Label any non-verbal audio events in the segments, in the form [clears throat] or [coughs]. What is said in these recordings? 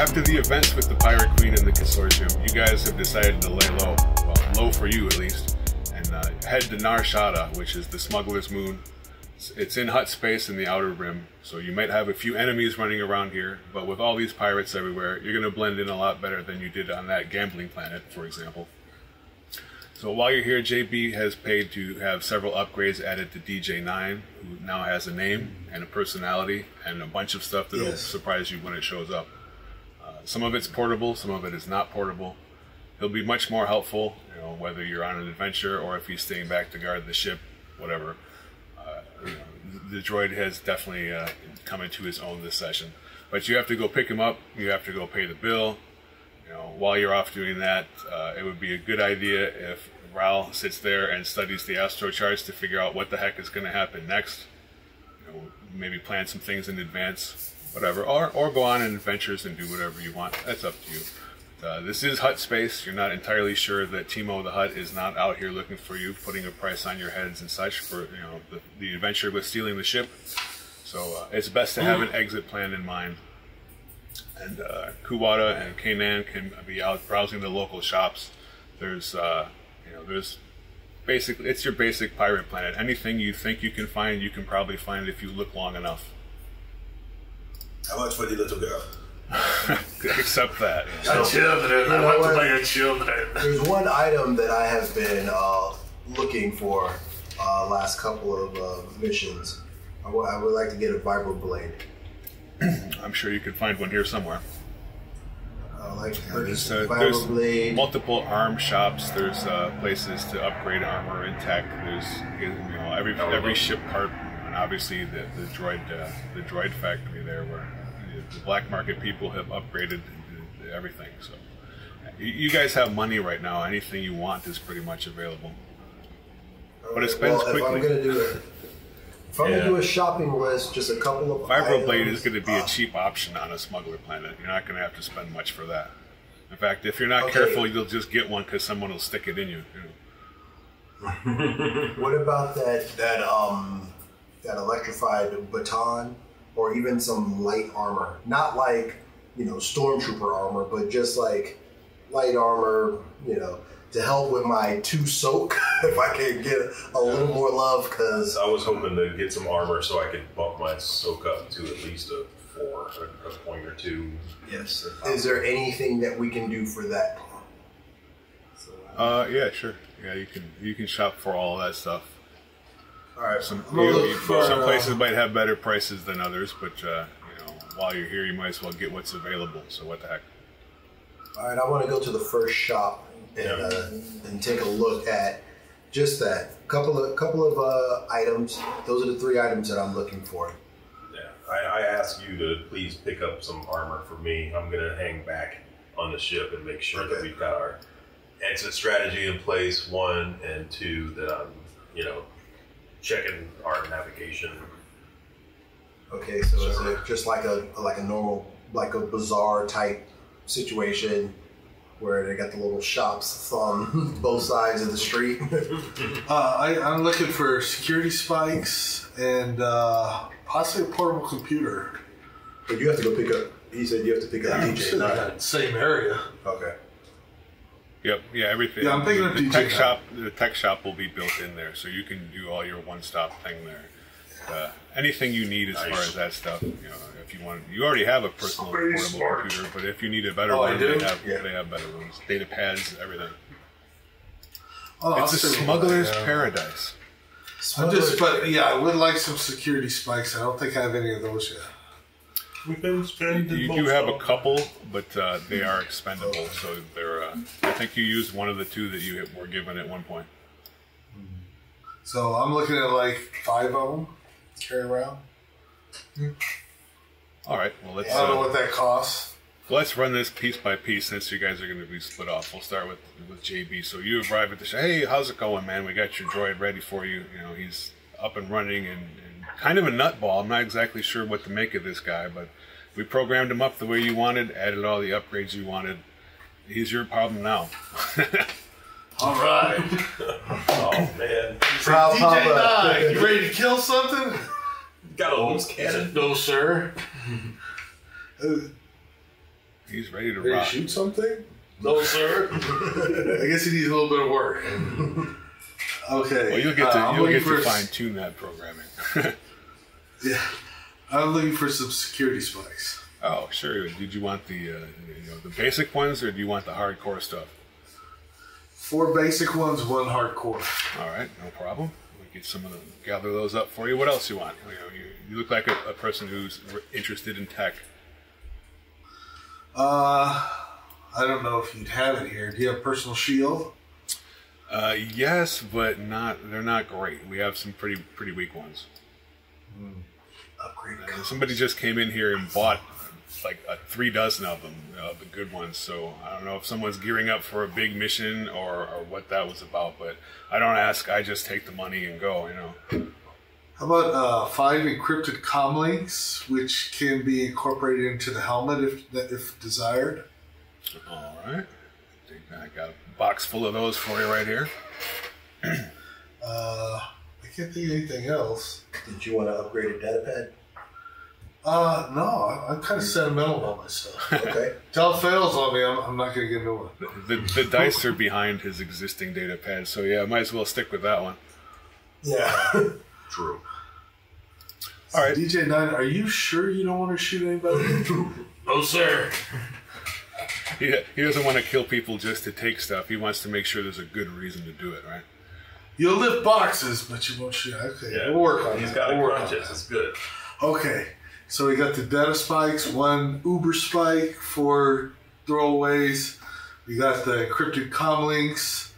after the events with the Pirate Queen and the Consortium, you guys have decided to lay low. Well, low for you at least. And uh, head to Nar Shaddaa, which is the smuggler's moon. It's- It's in Hutt space in the outer rim, so you might have a few enemies running around here, but with all these pirates everywhere, you're going to blend in a lot better than you did on that gambling planet, for example. So while you're here, JB has paid to have several upgrades added to DJ9, who now has a name and a personality and a bunch of stuff that'll Yes. surprise you when it shows up. Uh, some of it's portable, some of it is not portable. He'll be much more helpful, you know, whether you're on an adventure or if he's staying back to guard the ship, whatever. Uh, the droid has definitely uh, come into his own this session. But you have to go pick him up. You have to go pay the bill you know, while you're off doing that, uh, it would be a good idea if Ral sits there and studies the astro charts to figure out what the heck is going to happen next. You know, maybe plan some things in advance, whatever, or or go on in adventures and do whatever you want. That's up to you. Uh, this is Hutt space. You're not entirely sure that Teemo the Hutt is not out here looking for you, putting a price on your heads and such for you know the, the adventure with stealing the ship. So uh, it's best to have an exit plan in mind and uh, Kuwata and Kanan can be out browsing the local shops. There's, uh, you know, there's basically it's your basic pirate planet. Anything you think you can find, you can probably find if you look long enough. How much for the little girl? Except that. A children. I know want to buy your children. There's one item that I have been uh, looking for uh, last couple of uh, missions. I would- I would like to get a vibroblade. [clears throat] I'm sure you could find one here somewhere. I like to purchase There's, a uh, there's vibroblade. multiple arm shops. There's uh, places to upgrade armor and tech. There's you know every every ship part, and obviously the the droid uh, the droid factory there, where the black market people have upgraded everything. So you- guys have money right now. Anything you want is pretty much available. But it spends well, if I'm quickly. gonna do it, if I'm Yeah. gonna do a shopping list, just a couple of Vibroblade items, is going to be a uh, cheap option on a smuggler planet. You're not going to have to spend much for that. In fact, if you're not Okay. careful, you'll just get one because someone will stick it in you. you know. What about that that um that electrified baton or even some light armor? Not like, you know, stormtrooper armor, but just like light armor, you know, to help with my two soak [laughs] if I can get a little more love cuz I was hoping to get some armor so I could bump my soak up to at least a four, a, a point or two. yes. Is there anything that we can do for that? Uh, yeah, sure. Yeah, you can you can shop for all that stuff. All right. Some you- you- some uh, places might have better prices than others, but uh, you know, while you're here, you might as well get what's available. So what the heck? All right, I want to go to the first shop and Yeah. uh, and take a look at just that couple of couple of uh, items. Those are the three items that I'm looking for. Yeah, I, I ask you to please pick up some armor for me. I'm gonna hang back on the ship and make sure that we've got our exit strategy in place. One and two that I'm, you know, checking our navigation. Okay, so is it just like a like a normal like a bazaar type situation where they got the little shops on [laughs] both sides of the street? [laughs] Uh, I, I'm looking for security spikes and uh, possibly a portable computer. but you have to go pick up. He said you have to pick up I'm DJ. sure they're Nine. in the same area. Okay. Yep, yeah, everything. Yeah, I'm thinking of the DJ tech now. shop. The tech shop will be built in there, so you can do all your one-stop thing there. Uh, anything you need as far as that stuff, you know, if you want, you already have a personal Very portable smart. computer, but if you need a better Oh, I one, do? they have Yeah. they have better ones, data pads, everything. Oh, I'll it's a smuggler's I have. paradise. I'm just, but yeah, I would like some security spikes. I don't think I have any of those yet. We've been spending. You do have a couple, but uh, they are expendable, so they're. Uh, I think you used one of the two that you were given at one point. So I'm looking at like five of them to carry around. All right, well let's. I don't know Uh, what that costs. Let's run this piece by piece since you guys are going to be split off. We'll start with with JB. So you arrive at the show. Hey, how's it going, man? We got your droid ready for you. You know he's up and running and, and kind of a nutball. I'm not exactly sure what to make of this guy, but we programmed him up the way you wanted, added all the upgrades you wanted. He's your problem now. [laughs] All right. [laughs] Oh man, Proud DJ Papa. Nine, you ready to kill something? [laughs] got a loose cannon. No, sir. He's ready to Ready to rock. shoot something? No, sir. I guess he needs a little bit of work. Okay. Well, you'll get to uh, you'll get to for- fine tune that programming. Yeah, I'm looking for some security spikes. Oh, sure. Did you want the uh, you know the basic ones, or do you want the hardcore stuff? Four basic ones, one hardcore. All right, no problem. We get some of them, gather those up for you. What else you want? You, know, you, you look like a, a person who's interested in tech. Uh, I don't know if you'd have it here. Do you have personal shield? Uh, yes, but not. They're not great. We have some pretty pretty weak ones. Upgraded. And somebody just came in here and bought like uh, three dozen of them, uh, the good ones. So I don't know if someone's gearing up for a big mission or, or what that was about. But I don't ask. I just take the money and go. You know. How about uh, five encrypted comlinks, which can be incorporated into the helmet if if desired? All right. I think I got a box full of those for you right here. Uh, I can't think of anything else. Did you want to upgrade a data pad? Uh, no, I- I'm kind of sentimental about myself. Okay. [laughs] Tell fails on me, I'm, I'm not going to get a new one. The, the dice are behind his existing data pad, so yeah, might as well stick with that one. yeah. [laughs] True. All right. DJ Nine, are you sure you don't want to shoot anybody? [laughs] No, sir. He, he doesn't want to kill people just to take stuff. He wants to make sure there's a good reason to do it, right? You'll lift boxes, but you won't shoot. Okay, Yeah. we'll work on He's that. got a We'll work on conscience. that. It's good. Okay, so we got the data spikes, one Uber spike for throwaways. We got the encrypted comlinks.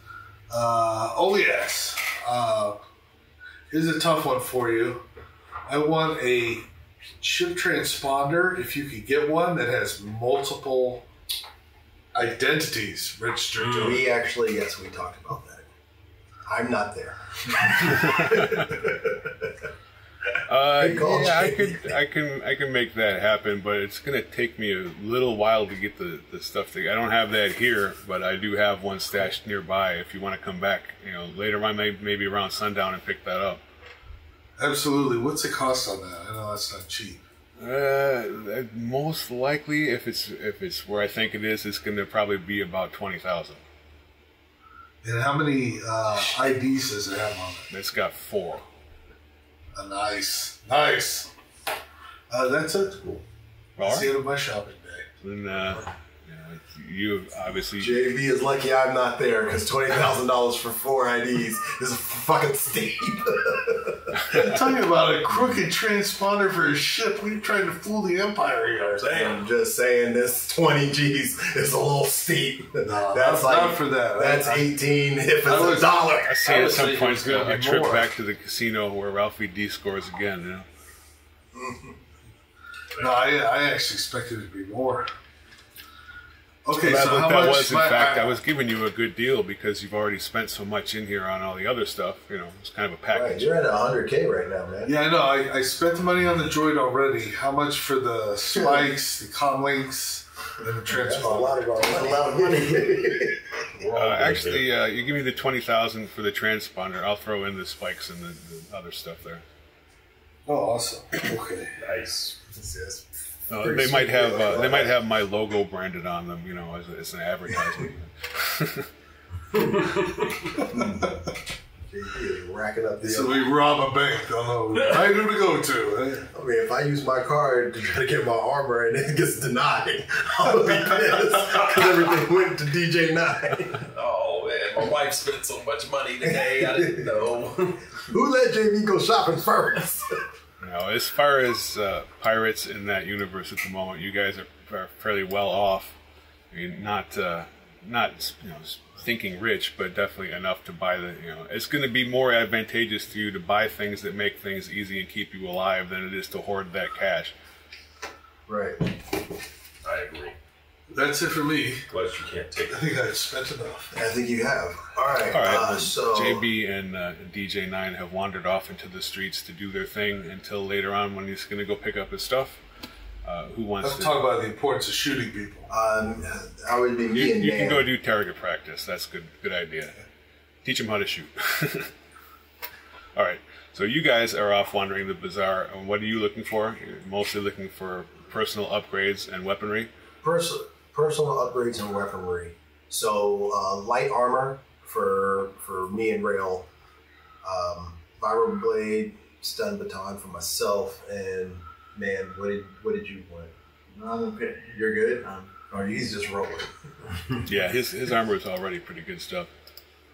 Uh, oh yes, uh, here's a tough one for you. I want a chip transponder, if you could get one that has multiple identities registered to it. We actually, yes, we talked about that. I'm not there. [laughs] Uh, yeah, I could, I can, I can make that happen, but it's gonna take me a little while to get the, the stuff. To, I don't have that here, but I do have one stashed nearby. If you want to come back, you know, later on, maybe, maybe around sundown and pick that up. Absolutely. What's the cost on that? I know that's not cheap. Uh, most likely, if it's if it's where I think it is, it's gonna probably be about twenty thousand. And how many uh, IDs does it have on it? It's got four. Uh, nice, nice. Uh, that's it. All That's the end of my shopping day. Then, uh, you, you obviously JB is lucky I'm not there because twenty thousand dollars for four IDs is fucking steep. [laughs] [laughs] I'm talking about a crooked transponder for a ship. We're trying to fool the Empire here. I'm just saying this twenty G's is a little steep. No, not, not for that. That's I- I- eighteen if it's I a was- dollar. I see I at some thinking point it's gonna a, a trip more. back to the casino where Ralphie D scores again. You know? Mm-hmm. No, I, I actually expected it to be more. Okay, that, so how that much? was in my- fact I was giving you a good deal because you've already spent so much in here on all the other stuff. You know, it's kind of a Right, package. you're at hundred K right now, man. Yeah, I know. I, I spent the money on the droid already. How much for the spikes, the comlinks, and the That's a lot transponder? of our that's a lot of money. [laughs] Uh, actually, uh, you give me the twenty thousand for the transponder. I'll throw in the spikes and the, the other stuff there. Oh, awesome. Okay. nice. Yes. Uh, they might have uh, they might have my logo branded on them. You know, as, as an advertisement. [laughs] Racking up the. So we rob a bank. Don't know [laughs] right who to go to. I mean, if I use my card to try to get my armor and it gets denied, [laughs] I'm gonna be pissed because everything went to DJ Nine. Oh man, my wife spent so much money today. I didn't know. Who let JB go shopping first? Now, as far as uh, pirates in that universe at the moment, you guys are, are fairly well off. I mean, not uh, not you know thinking rich, but definitely enough to buy the. You know, it's going to be more advantageous to you to buy things that make things easy and keep you alive than it is to hoard that cash. right. I agree. That's it for me. Plus, you can't take I think I've spent enough. I think you have. All right. All right, Uh, so JB and uh, DJ Nine have wandered off into the streets to do their thing until later on when he's going to go pick up his stuff. Uh, who wants Let's to? talk about the importance of shooting people. um, I would be me You, and you Dan. can go do target practice. That's good. Good idea. Teach them how to shoot. [laughs] All right. So you guys are off wandering the bazaar. And what are you looking for? You're mostly looking for personal upgrades and weaponry. Perso- personal upgrades and weaponry. So uh, light armor for for me and Rail, um, vibroblade, stun baton for myself, and man, what did what did you want? I'm okay. You're good. Um, Or he's just rolling. [laughs] Yeah, his his armor is already pretty good stuff.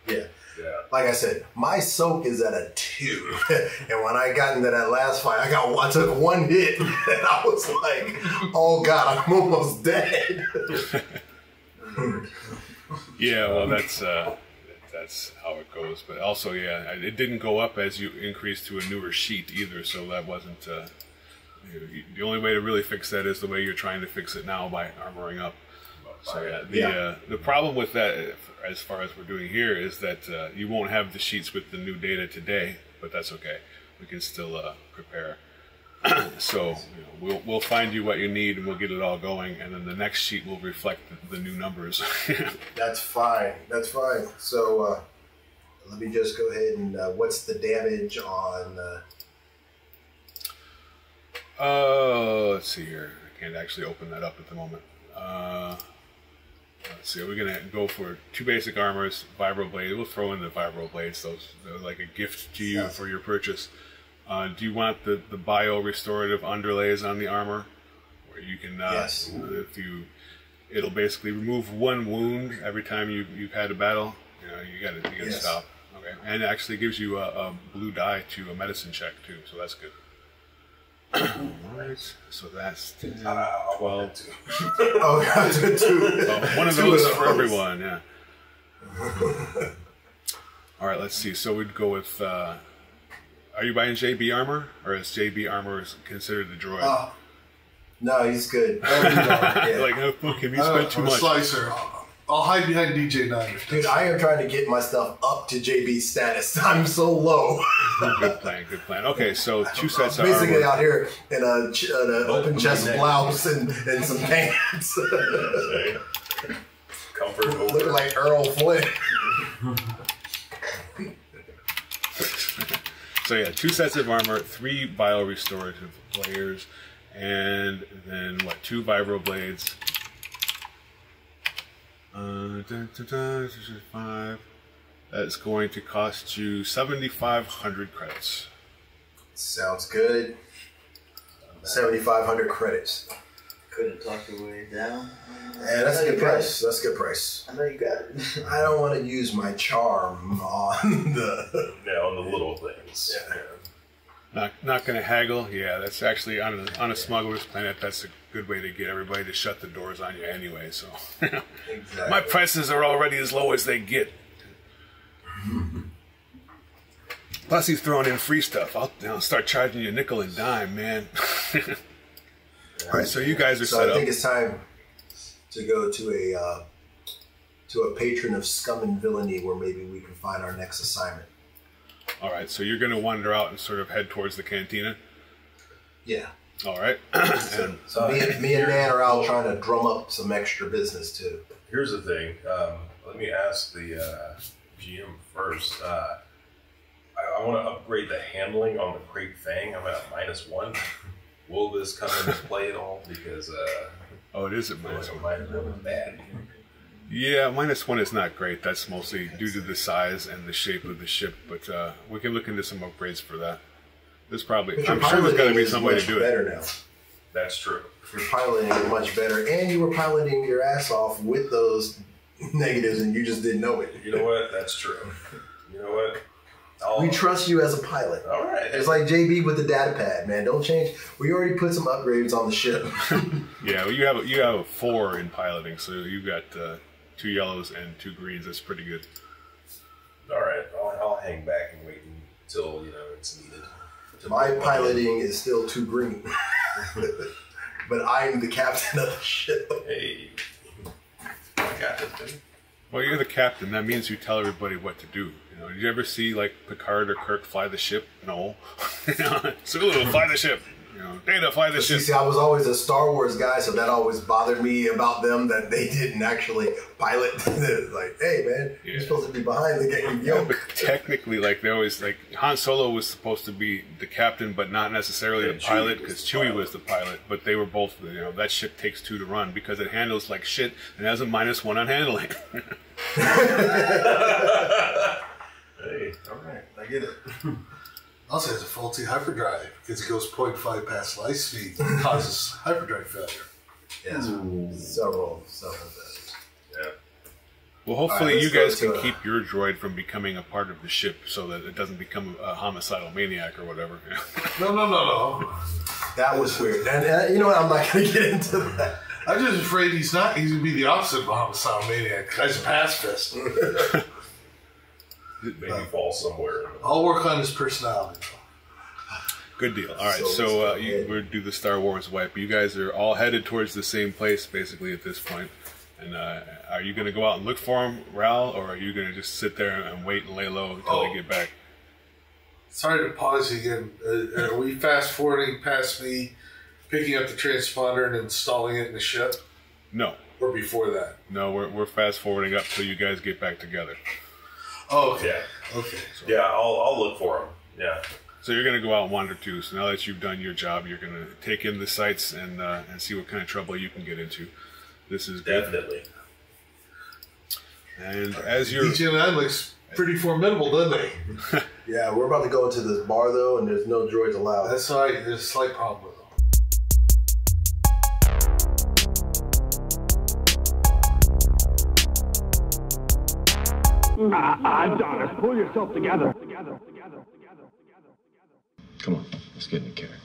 Yeah. Yeah. Like I said, my soak is at a two, [laughs] and when I got into that last fight, I got I took one hit, [laughs] and I was like, "Oh God, I'm almost dead." [laughs] Yeah, well, that's uh, that's how it goes. But also, yeah, it didn't go up as you increased to a newer sheet either. So that wasn't. Uh, the only way to really fix that is the way you're trying to fix it now by armoring up. So yeah, the Yeah. Uh, the problem with that, as far as we're doing here, is that uh, you won't have the sheets with the new data today, but that's okay. We can still uh, prepare. [clears throat] so you know, we'll we'll find you what you need, and we'll get it all going, and then the next sheet will reflect the, the new numbers. [laughs] That's fine. That's fine. So uh, let me just go ahead and uh, what's the damage on? Uh, Uh, let's see here. I can't actually open that up at the moment. Uh, let's see. We're gonna go for two basic armors, vibro blade. We'll throw in the vibro blades. Those they're like a gift to you Yes. for your purchase. Uh, do you want the the bio restorative underlays on the armor, where you can uh, Yes. if you it'll basically remove one wound every time you you've had a battle. You know, you got to you got to Yes. stop. Okay, and it actually gives you a, a blue die to a medicine check too, so that's good. [coughs] Alright, so that's 10, 12. want that too. oh, God, two, two. Oh, one of two those of for those. everyone, yeah. [laughs] Alright, let's see. So we'd go with. Uh, are you buying JB armor? Or is JB armor considered a droid? Oh, no, he's good. [laughs] Oh, he's yeah. like, oh, fuck, have you Uh, spent too I'm a much? slicer. I'll, I'll hide behind DJ Nine. Dude, I am trying to get my stuff up to JB status. [laughs] I'm so low. good plan, good plan. Okay, so two sets of Basically, armor. out here in a, ch- in an open chest neck. blouse and, and some pants, [laughs] Comfort looking over. like Errol Flynn. So yeah, two sets of armor, three bio restorative layers, and then what? Two vibro blades. Uh, dun, dun, dun, this is That's going to cost you seventy five hundred credits. Sounds good. 7,500 credits. couldn't talk your way down. And that's a good price. That's a good price. I know you got it. I don't want to use my charm on the. Yeah, on the little things. Yeah. Not not going to haggle. Yeah, that's actually on a on a smuggler's planet. That's a good way to get everybody to shut the doors on you anyway. So [laughs] Exactly. my prices are already as low as they get. Plus, he's throwing in free stuff. I'll, I'll start charging you nickel and dime, man. All [laughs] right, so you guys are So set I up. think it's time to go to a uh, to a patron of scum and villainy, where maybe we can find our next assignment. All right, so you're going to wander out and sort of head towards the cantina. Yeah. All right, [clears throat] and So me and me and Nan are out trying to drum up some extra business too. Here's the thing. Um, let me ask the uh, GM first. Uh, I, I want to upgrade the handling on the Krayt Fang. I'm at minus one. Will this come into play at all? Because uh, oh, it is at I minus feel one. like minus one is bad. Yeah, minus one is not great. That's mostly due to the size and the shape of the ship, but uh, we can look into some upgrades for that. There's probably, But your I'm sure there's got to be some way to much do it. better now. That's true. You're piloting it much better, and you were piloting your ass off with those negatives, and you just didn't know it. You know what? That's true. You know what? I'll, We trust you as a pilot. All right. It's like JB with the data pad, man. Don't change. We already put some upgrades on the ship. [laughs] Yeah, well, you have a, you have a four in piloting, so you've got uh, two yellows and two greens. That's pretty good. All right. I'll, I'll hang back and wait until you know it's needed. to My put one piloting is still too green, [laughs] but I'm the captain of the ship. Hey, I got this, baby. Well, you're the captain. That means you tell everybody what to do. You know, did you ever see like Picard or Kirk fly the ship? [laughs] No. Sulu, [laughs] fly the ship. You know, Data, fly the You ship. see, I was always a Star Wars guy, so that always bothered me about them that they didn't actually pilot. [laughs] like, hey man, Yeah. you're supposed to be behind the game. Yeah, Yo, but technically, like they always like Han Solo was supposed to be the captain, but not necessarily Yeah, the Chewie pilot because Chewie pilot. was the pilot. But they were both. You know, that ship takes two to run because it handles like shit and has a minus one on handling. [laughs] [laughs] Hey, all right, I get it. Also, has a faulty hyperdrive because it goes 0.5 past light speed and causes hyperdrive failure. yes, several, several things. Yeah. well, hopefully, let's you guys can keep your droid from becoming a part of the ship so that it doesn't become a homicidal maniac or whatever. No, no, no, no. That was weird, and uh, you know what? I'm not going to get into that. I'm just afraid he's not. He's gonna be the opposite of a homicidal maniac. Guy's a pacifist. [laughs] Maybe fall somewhere. I'll work on his personality. Good deal. All right, So so, uh, you, ahead. we'll do the Star Wars wipe. You guys are all headed towards the same place, basically, at this point. And uh, are you going to go out and look for them, Ral, or are you going to just sit there and wait and lay low until Oh. they get back? Sorry to pause again. Uh, are we fast forwarding past me picking up the transponder and installing it in the ship, No, or before that? no, we're, we're fast forwarding up till you guys get back together. Oh, okay. Yeah, Okay. yeah. I'll I'll look for them. Yeah. So you're going to go out and wander too. So now that you've done your job, you're going to take in the sights and uh, and see what kind of trouble you can get into. This is good. Definitely. And as you're DG9 looks pretty formidable, doesn't he? [laughs] Yeah, we're about to go into this bar though, and there's no droids allowed. That's why there's a slight problem Adonis, pull yourself together. Come on, let's get in the character.